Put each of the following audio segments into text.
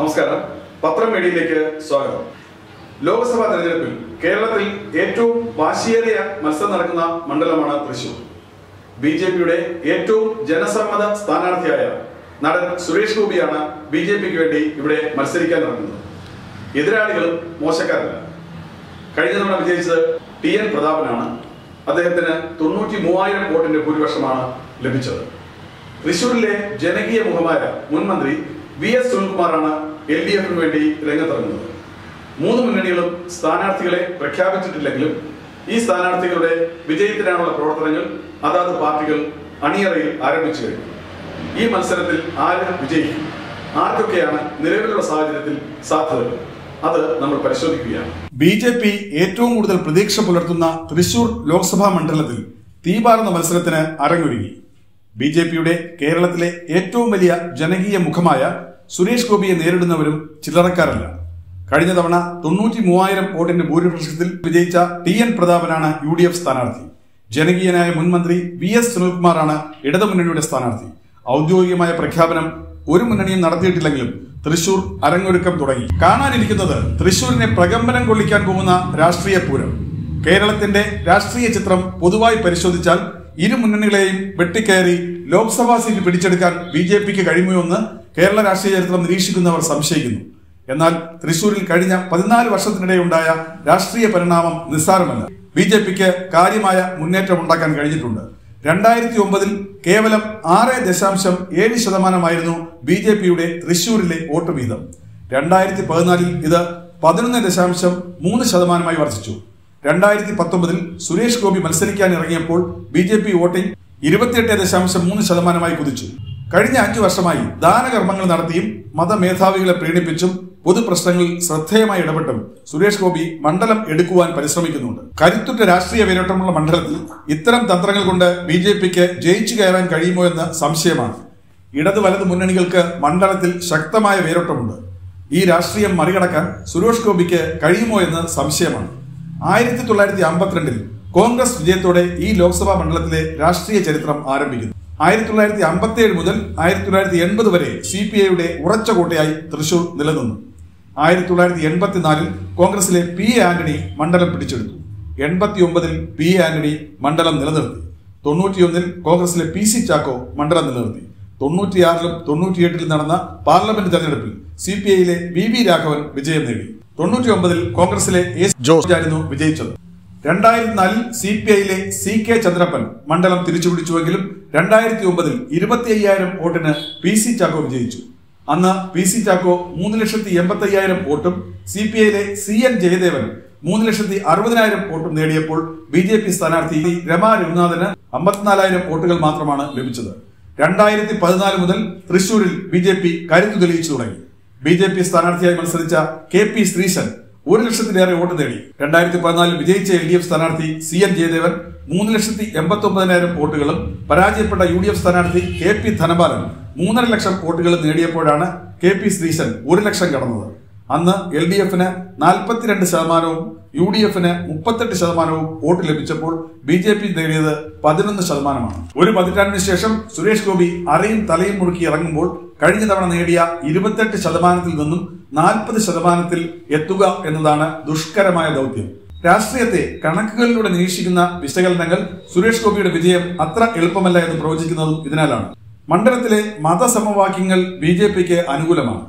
നമസ്കാരം. പത്രം മീഡിയയിലേക്ക് സ്വാഗതം. ലോക്സഭാ തെരഞ്ഞെടുപ്പിൽ കേരളത്തിൽ ഏറ്റവും വാശിയേറിയ മത്സരം നടക്കുന്ന മണ്ഡലമാണ് തൃശൂർ. ബി ജെ പിയുടെ ഏറ്റവും ജനസമ്മത സ്ഥാനാർത്ഥിയായ നടൻ സുരേഷ് ഗോപിയാണ് ബി ജെ പിക്ക് വേണ്ടി ഇവിടെ മത്സരിക്കാൻ നടക്കുന്നത് എതിരാളികളും മോശക്കാരല്ല. കഴിഞ്ഞ തവണ വിജയിച്ചത് ടി എൻ പ്രതാപനാണ്. അദ്ദേഹത്തിന് തൊണ്ണൂറ്റി മൂവായിരം വോട്ടിന്റെ ഭൂരിപക്ഷമാണ് ലഭിച്ചത്. തൃശൂരിലെ ജനകീയ മുഖമായ മുൻമന്ത്രി വി എസ് സുനിൽകുമാറാണ് എൽ ഡി എഫിന് വേണ്ടി രംഗത്തിറങ്ങുന്നത് മൂന്ന് മുന്നണികളും സ്ഥാനാർത്ഥികളെ പ്രഖ്യാപിച്ചിട്ടില്ലെങ്കിലും ഈ സ്ഥാനാർത്ഥികളുടെ വിജയത്തിനായുള്ള പ്രവർത്തനങ്ങൾ അതാത് പാർട്ടികൾ അണിയറയിൽ ആരംഭിച്ചു കഴിഞ്ഞു. ഈ മത്സരത്തിൽ ആര് വിജയിക്കും? ആർക്കൊക്കെയാണ് നിലവിലുള്ള സാഹചര്യത്തിൽ സാധ്യതകൾ അത് നമ്മൾ പരിശോധിക്കുകയാണ്. ബി ജെ പി ഏറ്റവും കൂടുതൽ പ്രതീക്ഷ പുലർത്തുന്ന തൃശൂർ ലോക്സഭാ മണ്ഡലത്തിൽ തീപാറുന്ന മത്സരത്തിന് അരങ്ങൊരുങ്ങി. ബി ജെ പിയുടെ കേരളത്തിലെ ഏറ്റവും വലിയ ജനകീയ മുഖമായ സുരേഷ് ഗോപിയെ നേരിടുന്നവരും ചില്ലറക്കാരല്ല. കഴിഞ്ഞ തവണ തൊണ്ണൂറ്റി മൂവായിരം വോട്ടിന്റെ ഭൂരിപക്ഷത്തിൽ വിജയിച്ച ടി എൻ പ്രതാപനാണ് യു ഡി എഫ് സ്ഥാനാർത്ഥി. ജനകീയനായ മുൻമന്ത്രി വി എസ് സുനിൽകുമാറാണ് ഇടതുമുന്നണിയുടെ സ്ഥാനാർത്ഥി. ഔദ്യോഗികമായ പ്രഖ്യാപനം ഒരു മുന്നണിയും നടത്തിയിട്ടില്ലെങ്കിലും തൃശൂർ അരങ്ങൊരുക്കം തുടങ്ങി. കാണാനിരിക്കുന്നത് തൃശൂരിനെ പ്രകമ്പനം കൊള്ളിക്കാൻ പോകുന്ന രാഷ്ട്രീയ പൂരം. കേരളത്തിന്റെ രാഷ്ട്രീയ ചിത്രം പൊതുവായി പരിശോധിച്ചാൽ ഇരു മുന്നണികളെയും വെട്ടിക്കയറി ലോക്സഭാ സീറ്റ് പിടിച്ചെടുക്കാൻ ബി ജെ പിക്ക് കഴിയുമോ എന്ന് കേരള രാഷ്ട്രീയ ചരിത്രം നിരീക്ഷിക്കുന്നവർ സംശയിക്കുന്നു. എന്നാൽ തൃശൂരിൽ കഴിഞ്ഞ പതിനാല് വർഷത്തിനിടെയുണ്ടായ രാഷ്ട്രീയ പരിണാമം നിസ്സാരമല്ല. ബി ജെ പിക്ക് കാര്യമായ മുന്നേറ്റം ഉണ്ടാക്കാൻ കഴിഞ്ഞിട്ടുണ്ട്. രണ്ടായിരത്തി ഒമ്പതിൽ കേവലം ആറ് ദശാംശം ഏഴ് ശതമാനമായിരുന്നു ബി ജെ പിയുടെ തൃശൂരിലെ വോട്ട് വീതം. രണ്ടായിരത്തി പതിനാലിൽ ഇത് പതിനൊന്ന് ദശാംശം മൂന്ന് ശതമാനമായി വർദ്ധിച്ചു. രണ്ടായിരത്തി പത്തൊമ്പതിൽ സുരേഷ് ഗോപി മത്സരിക്കാൻ ഇറങ്ങിയപ്പോൾ ബി ജെ പി വോട്ടിംഗ് ഇരുപത്തിയെട്ട് ദശാംശം മൂന്ന് ശതമാനമായി കുതിച്ചു. കഴിഞ്ഞ അഞ്ചു വർഷമായി ദാനകർമ്മങ്ങൾ നടത്തിയും മതമേധാവികളെ പ്രീണിപ്പിച്ചും പൊതുപ്രശ്നങ്ങളിൽ ശ്രദ്ധേയമായി ഇടപെട്ടും സുരേഷ് ഗോപി മണ്ഡലം എടുക്കുവാൻ പരിശ്രമിക്കുന്നുണ്ട്. കരുത്തുറ്റ രാഷ്ട്രീയ വേരോട്ടമുള്ള മണ്ഡലത്തിൽ ഇത്തരം തന്ത്രങ്ങൾ കൊണ്ട് ബി ജെ പിക്ക് ജയിച്ചു കയറാൻ കഴിയുമോ എന്ന് സംശയമാണ്. ഇടത് വലത് മുന്നണികൾക്ക് മണ്ഡലത്തിൽ ശക്തമായ വേരോട്ടമുണ്ട്. ഈ രാഷ്ട്രീയം മറികടക്കാൻ സുരേഷ് ഗോപിക്ക് കഴിയുമോ എന്ന് സംശയമാണ്. ആയിരത്തി തൊള്ളായിരത്തി അമ്പത്തിരണ്ടിൽ കോൺഗ്രസ് വിജയത്തോടെ ഈ ലോക്സഭാ മണ്ഡലത്തിലെ രാഷ്ട്രീയ ചരിത്രം ആരംഭിക്കുന്നു. ആയിരത്തി തൊള്ളായിരത്തി അമ്പത്തി ഏഴ് മുതൽ ആയിരത്തി തൊള്ളായിരത്തി എൺപത് വരെ സി പി ഐയുടെ ഉറച്ച കോട്ടയായി തൃശൂർ നിലനിന്നു. ആയിരത്തി തൊള്ളായിരത്തി എൺപത്തിനാലിൽ കോൺഗ്രസിലെ പി എ ആന്റണി മണ്ഡലം പിടിച്ചെടുത്തു. എൺപത്തിയൊമ്പതിൽ പി എ ആന്റണി മണ്ഡലം നിലനിർത്തി. തൊണ്ണൂറ്റിയൊന്നിൽ കോൺഗ്രസിലെ പി സി ചാക്കോ മണ്ഡലം നിലനിർത്തി. തൊണ്ണൂറ്റിയാറിലും തൊണ്ണൂറ്റിയെട്ടിലും നടന്ന പാർലമെന്റ് തെരഞ്ഞെടുപ്പിൽ സി പി ഐയിലെ വി വി രാഘവൻ വിജയം നേടി. തൊണ്ണൂറ്റി ഒമ്പതിൽ കോൺഗ്രസിലെ എസ് ജോസ് ആയിരുന്നു വിജയിച്ചത്. രണ്ടായിരത്തി നാലിൽ സി പി ഐയിലെ സി കെ ചന്ദ്രപ്പൻ മണ്ഡലം തിരിച്ചുപിടിച്ചുവെങ്കിലും രണ്ടായിരത്തി ഒമ്പതിൽ ഇരുപത്തി അയ്യായിരം വോട്ടിന് പി സി ചാക്കോ വിജയിച്ചു. അന്ന് പി സി ചാക്കോ മൂന്ന് ലക്ഷത്തി എൺപത്തി അയ്യായിരം വോട്ടും സി പി ഐയിലെ സി എൻ ജയദേവൻ മൂന്ന് ലക്ഷത്തി അറുപതിനായിരം വോട്ടും നേടിയപ്പോൾ ബി ജെ പി സ്ഥാനാർത്ഥി രമാ രഘുനാഥന് അമ്പത്തിനാലായിരം വോട്ടുകൾ മാത്രമാണ് ലഭിച്ചത്. രണ്ടായിരത്തി പതിനാല് മുതൽ തൃശൂരിൽ ബി ജെ പി കരുത്തു തെളിയിച്ചു തുടങ്ങി. ബി ജെ പി സ്ഥാനാർത്ഥിയായി മത്സരിച്ച കെ പി ശ്രീശൻ ഒരു ലക്ഷത്തിലേറെ വോട്ട് നേടി. രണ്ടായിരത്തി പതിനാലിൽ വിജയിച്ച എൽ ഡി എഫ് സ്ഥാനാർത്ഥി സി എൻ ജയദേവൻ മൂന്ന് ലക്ഷത്തി എൺപത്തി ഒമ്പതിനായിരം വോട്ടുകളും പരാജയപ്പെട്ട യു ഡി എഫ് സ്ഥാനാർത്ഥി കെ പി ധനപാലൻ മൂന്നര ലക്ഷം വോട്ടുകൾ നേടിയപ്പോഴാണ് കെ പി ശ്രീശൻ ഒരു ലക്ഷം കടന്നത്. അന്ന് എൽ ഡി എഫിന് നാൽപ്പത്തിരണ്ട് ശതമാനവും യു ഡി എഫിന് മുപ്പത്തെട്ട് ശതമാനവും വോട്ട് ലഭിച്ചപ്പോൾ ബി ജെ പി നേടിയത് പതിനൊന്ന് ശതമാനമാണ്. ഒരു പതിറ്റാണ്ടിന് ശേഷം സുരേഷ് ഗോപി അറയും തലയും മുറുക്കി ഇറങ്ങുമ്പോൾ കഴിഞ്ഞ തവണ നേടിയ ഇരുപത്തെട്ട് ശതമാനത്തിൽ നിന്നും നാൽപ്പത് ശതമാനത്തിൽ എത്തുക എന്നതാണ് ദുഷ്കരമായ ദൗത്യം. രാഷ്ട്രീയത്തെ കണക്കുകളിലൂടെ നിരീക്ഷിക്കുന്ന വിശകലനങ്ങൾ സുരേഷ് ഗോപിയുടെ വിജയം അത്ര എളുപ്പമല്ല എന്ന് പ്രവചിക്കുന്നതും ഇതിനാലാണ്. മണ്ഡലത്തിലെ മതസമവാക്യങ്ങൾ ബി ജെ പിക്ക് അനുകൂലമാണ്.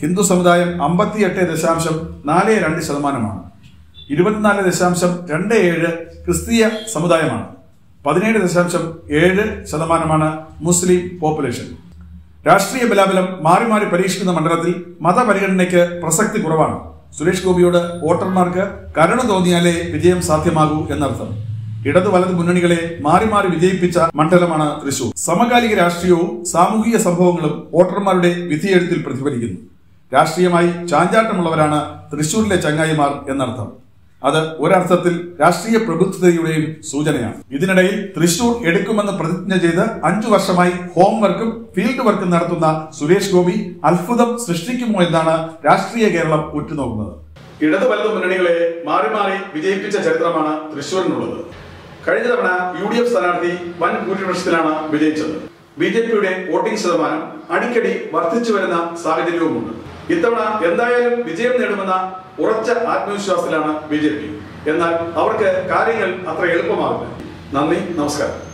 ഹിന്ദു സമുദായം അമ്പത്തിയെട്ട് ദശാംശം നാല് രണ്ട് ശതമാനമാണ്. ഇരുപത്തിനാല് ദശാംശം രണ്ട് ഏഴ് ക്രിസ്തീയ സമുദായമാണ്. പതിനേഴ് ദശാംശം ഏഴ് ശതമാനമാണ് മുസ്ലിം പോപ്പുലേഷൻ. രാഷ്ട്രീയ ബലാബലം മാറി മാറി പരീക്ഷിക്കുന്ന മണ്ഡലത്തിൽ മതപരിഗണനയ്ക്ക് പ്രസക്തി കുറവാണ്. സുരേഷ് ഗോപിയോട് വോട്ടർമാർക്ക് കരുണ തോന്നിയാലേ വിജയം സാധ്യമാകൂ എന്നർത്ഥം. ഇടതു വലത് മുന്നണികളെ മാറി മാറി വിജയിപ്പിച്ച മണ്ഡലമാണ് തൃശൂർ. സമകാലിക രാഷ്ട്രീയവും സാമൂഹിക സംഭവങ്ങളും വോട്ടർമാരുടെ വിധിയെഴുത്തിൽ പ്രതിഫലിക്കുന്നു. രാഷ്ട്രീയമായി ചാഞ്ചാട്ടമുള്ളവരാണ് തൃശൂരിലെ ചങ്ങായിമാർ എന്നർത്ഥം. അത് ഒരർത്ഥത്തിൽ രാഷ്ട്രീയ പ്രബുദ്ധതയുടെയും സൂചനയാണ്. ഇതിനിടയിൽ തൃശൂർ എടുക്കുമെന്ന് പ്രതിജ്ഞ ചെയ്ത് അഞ്ചു വർഷമായി ഹോംവർക്കും ഫീൽഡ് വർക്കും നടത്തുന്ന സുരേഷ് ഗോപി അത്ഭുതം സൃഷ്ടിക്കുമോ എന്നാണ് രാഷ്ട്രീയ കേരളം ഉറ്റുനോക്കുന്നത്. ഇടതു വലതു മുന്നണികളെ മാറി മാറി വിജയിപ്പിച്ച ചരിത്രമാണ് തൃശൂരിനുള്ളത് കഴിഞ്ഞ തവണ യു ഡി എഫ് സ്ഥാനാർത്ഥി വൻ ഭൂരിപക്ഷത്തിലാണ് വിജയിച്ചത്. ബി ജെ പിയുടെ വോട്ടിംഗ് ശതമാനം അടിക്കടി വർദ്ധിച്ചു വരുന്ന സാഹചര്യവുമുണ്ട്. ഇത്തവണ എന്തായാലും വിജയം നേടുമെന്ന ഉറച്ച ആത്മവിശ്വാസത്തിലാണ് ബി എന്നാൽ അവർക്ക് കാര്യങ്ങൾ അത്ര എളുപ്പമാകില്ല നന്ദി നമസ്കാരം.